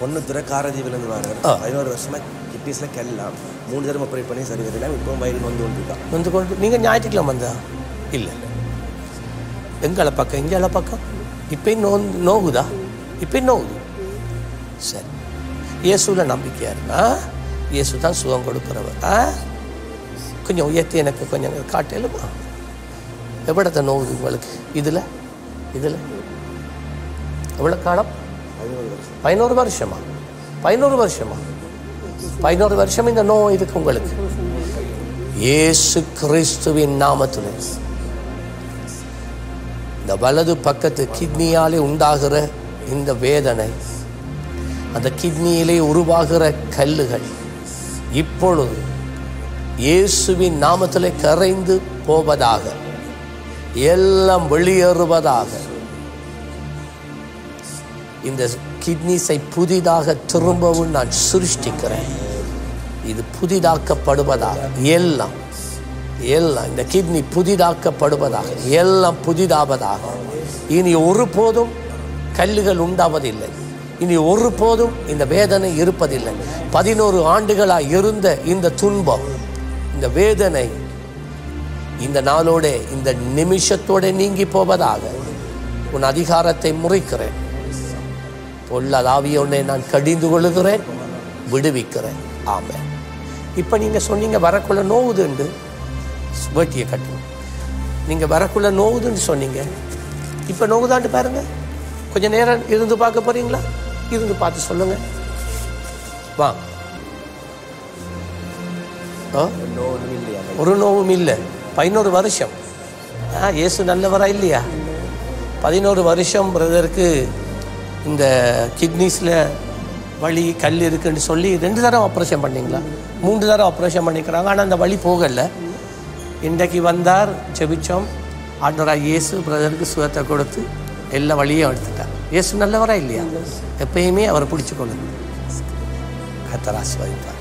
பொண்ணு துறை காரதீவிலேருந்து வரார் ஆ. பதினோரு வருஷமா கிட்னிஸில் கெல்லாம். மூணு தடவை ஆப்ரேட் பண்ணி சரி வரலாம் இப்போ வயது வந்து கொண்டிருக்கான் வந்து கொண்டு நீங்கள் ஞாயிற்றுக்கிழமை வந்தா? இல்லை. எங்களை பக்கம்? எங்களை பக்கம்? இப்பயும் நோ நோகுதா? இப்பயும் நோகுது. சரி. இயேசுவில் நம்பிக்கையா இருந்தா இயேசு தான் சுகம் கொடுக்குறவர். ஆ? கொஞ்சம் உயர்த்தி எனக்கு கொஞ்சம் காட்டலுமா எவ்வளோத்த நோவுது உங்களுக்கு? இதில்? இதில்? எவ்வளோ காலம்? பதினோரு வருஷமா பதினோரு வருஷமா பதினோரு வருஷம் இந்த நோய் இருக்கு உங்களுக்கு இயேசு கிறிஸ்துவின் நாமத்தில் இந்த வலது பக்கத்து கிட்னியாலே உண்டாகிற இந்த வேதனை அந்த கிட்னியிலே உருவாகிற கல்லுகள் இப்பொழுது இயேசுவின் நாமத்திலே கரைந்து போவதாக எல்லாம் வெளியேறுவதாக இந்த கிட்னிஸை புதிதாக திரும்பவும் நான் சிருஷ்டிக்கிறேன். இது புதிதாக்கப்படுவதாக எல்லாம் எல்லாம் இந்த கிட்னி புதிதாக்கப்படுவதாக எல்லாம் புதிதாவதாக. இனி ஒருபோதும் கல்லுகள் உண்டாவதில்லை. இனி ஒருபோதும் இந்த வேதனை இருப்பதில்லை. பதினோரு ஆண்டுகளாக இருந்த இந்த துன்பம் இந்த வேதனை இந்த நாளோட இந்த நிமிஷத்தோட நீங்கி போவதாக உன் அதிகாரத்தை முறைக்கிறேன். பொல்லாதாவியோடனே நான் கடிந்து கொள்ளுகிறேன் விடுவிக்கிறேன். ஆமாம் இப்போ நீங்கள் சொன்னீங்க வரக்குள்ள நோவுதுண்டு வேட்டியை கட்டணும் நீங்கள் வரக்குள்ள நோவுதுன்னு சொன்னீங்க. இப்போ நோவுதான்ட்டு பாருங்க. கொஞ்சம் நேரம் இருந்து பார்க்க போறீங்களா? இருந்து பார்த்து சொல்லுங்க. வா. ஆ? இல்லையா ஒரு நோவும் இல்லை. பதினோரு வருஷம். ஆ இயேசு நல்லவரா இல்லையா? பதினோரு வருஷம் பிரதருக்கு இந்த கிட்னிஸில் வலி கல் இருக்குன்னு சொல்லி ரெண்டு தடவை ஆப்ரேஷன் பண்ணிங்களா? மூன்று தடவை ஆப்ரேஷன் பண்ணிக்கிறாங்க. ஆனால் அந்த வழி போகலை. இன்றைக்கு வந்தார் ஜெபிச்சோம் ஆண்டோரா இயேசு பிரதருக்கு சுகத்தை கொடுத்து எல்லா வழியும் எடுத்துட்டார். இயேசு நல்லவராக இல்லையா? எப்பயுமே அவரை பிடிச்சி கொள்ளுங்க கத்தராசி வைப்பார்